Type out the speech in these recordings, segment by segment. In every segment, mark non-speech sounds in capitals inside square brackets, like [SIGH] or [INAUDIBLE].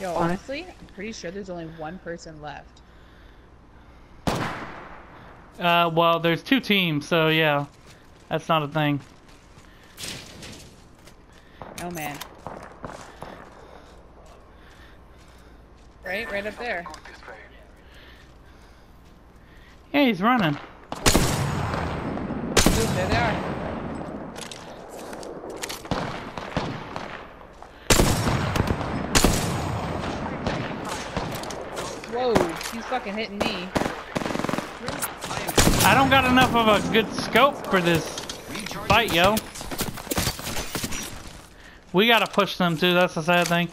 Yo, honestly, I'm pretty sure there's only one person left. Uh, well, there's two teams, so yeah, that's not a thing. Oh man. Right, right up there. Yeah, he's running. Ooh, there they are. He's fucking hitting me. I don't got enough of a good scope for this fight, yo. We gotta push them too, that's the sad thing.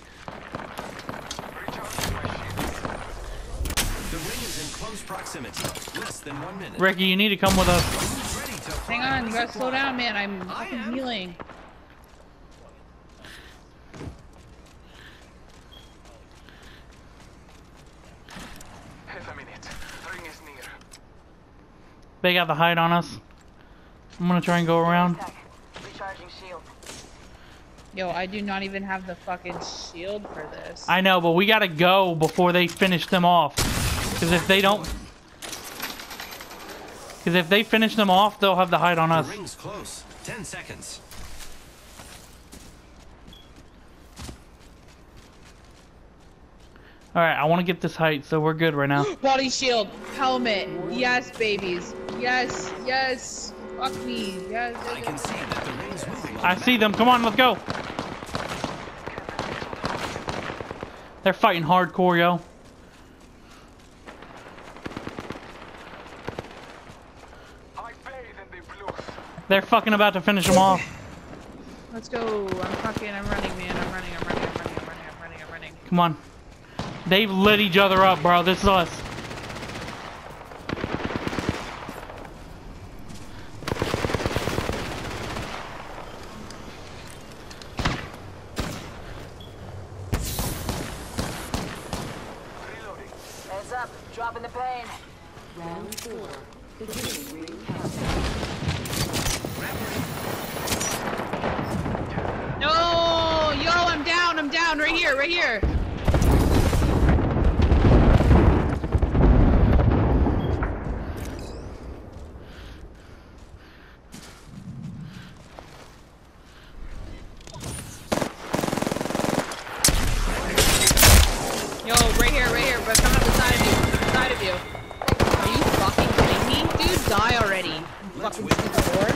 The ring is in close proximity. Less than one minute. Ricky, you need to come with us. Who's ready to Hang on, you gotta slow down, man. I'm I fucking am. healing. Half a minute. The ring is near. They got the height on us. I'm gonna try and go around. Yo, I do not even have the fucking shield for this. I know, but we gotta go before they finish them off. Because if they don't... Because if they finish them off, they'll have the height on The us. ring's close. Ten seconds. Alright, I want to get this height, so we're good right now. [GASPS] Body shield, helmet. Yes, babies. Yes, yes. Fuck me. Yes. I can see that the ring's moving. I see them. Come on, let's go. They're fighting hardcore, yo. I bathe in the blues. They're fucking about to finish them off. Let's go. I'm fucking. I'm running, man. I'm running. I'm running. I'm running. I'm running. I'm running. I'm running. Come on. They've lit each other up, bro. This is us. Up. Dropping the pain. Round four. Beginning ring countdown. No, yo, I'm down. I'm down. Right here. Right here. Yo, right here, right here, but coming up the side of you, side of you. Are you fucking kidding me? Dude, die already. You fucking stupid whore.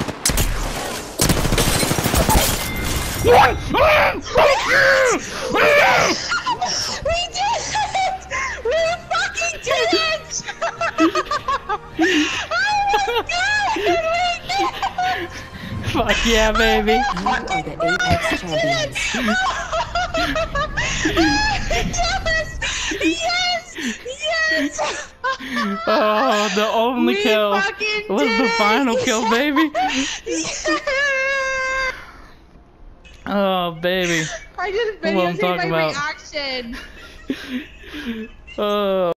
We did it! We fucking did it! oh my god! Did it! Fuck yeah, baby. You are the Apex champions. [LAUGHS] Yes! Yes! Oh, the only We kill was the it! final kill, baby. Yes! Oh, baby. I just That's what I'm videotaped my talking about. reaction. [LAUGHS] Oh.